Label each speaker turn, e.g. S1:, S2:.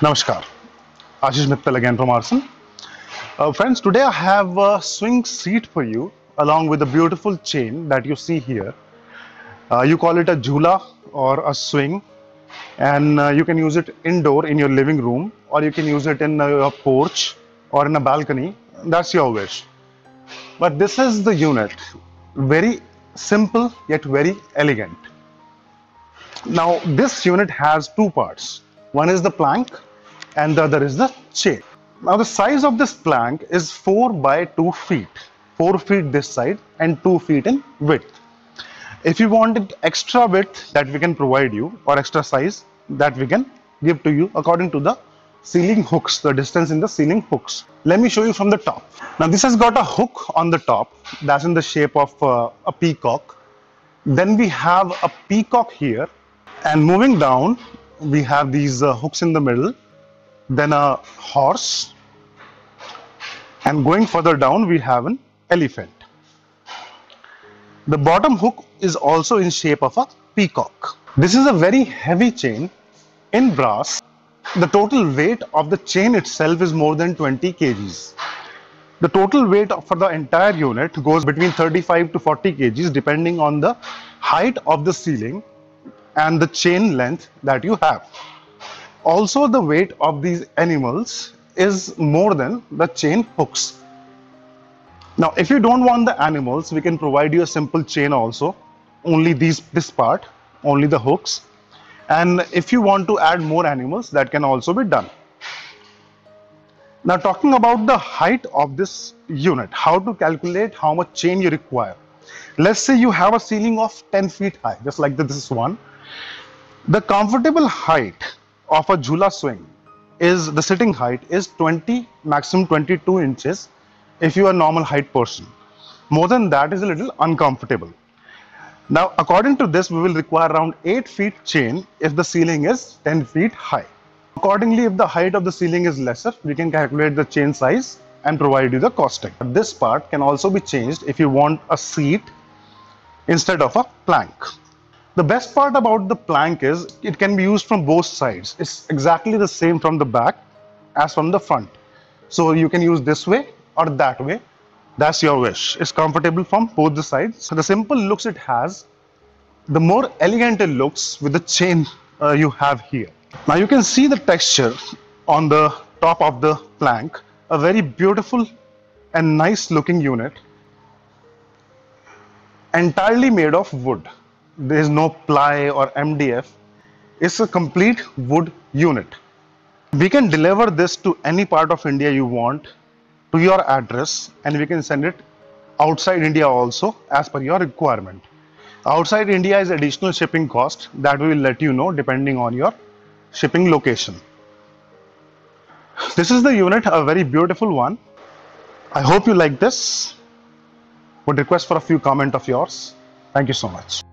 S1: Namaskar. Ashish Mittal again from Aarsun. Uh, friends, today I have a swing seat for you along with a beautiful chain that you see here. Uh, you call it a jhula or a swing and uh, you can use it indoor in your living room or you can use it in uh, your porch or in a balcony. That's your wish. But this is the unit. Very simple yet very elegant. Now this unit has two parts. One is the plank and the other is the chain. Now the size of this plank is 4 by 2 feet. 4 feet this side and 2 feet in width. If you wanted extra width that we can provide you or extra size that we can give to you according to the ceiling hooks, the distance in the ceiling hooks. Let me show you from the top. Now this has got a hook on the top that's in the shape of uh, a peacock. Then we have a peacock here and moving down we have these uh, hooks in the middle then a horse and going further down we have an elephant. The bottom hook is also in shape of a peacock. This is a very heavy chain. In brass the total weight of the chain itself is more than 20 kgs. The total weight for the entire unit goes between 35 to 40 kgs depending on the height of the ceiling and the chain length that you have. Also the weight of these animals is more than the chain hooks. Now if you don't want the animals we can provide you a simple chain also only these this part only the hooks and if you want to add more animals that can also be done. Now talking about the height of this unit how to calculate how much chain you require. Let's say you have a ceiling of 10 feet high just like this one the comfortable height of a jhula swing is the sitting height is 20 maximum 22 inches if you are normal height person. More than that is a little uncomfortable. Now according to this we will require around 8 feet chain if the ceiling is 10 feet high. Accordingly if the height of the ceiling is lesser we can calculate the chain size and provide you the costing. This part can also be changed if you want a seat instead of a plank. The best part about the plank is it can be used from both sides. It's exactly the same from the back as from the front. So you can use this way or that way. That's your wish. It's comfortable from both the sides. So the simple looks it has, the more elegant it looks with the chain uh, you have here. Now you can see the texture on the top of the plank. A very beautiful and nice looking unit. Entirely made of wood there is no ply or MDF. It's a complete wood unit. We can deliver this to any part of India you want to your address and we can send it outside India also as per your requirement. Outside India is additional shipping cost that we will let you know depending on your shipping location. This is the unit, a very beautiful one. I hope you like this. Would request for a few comment of yours. Thank you so much.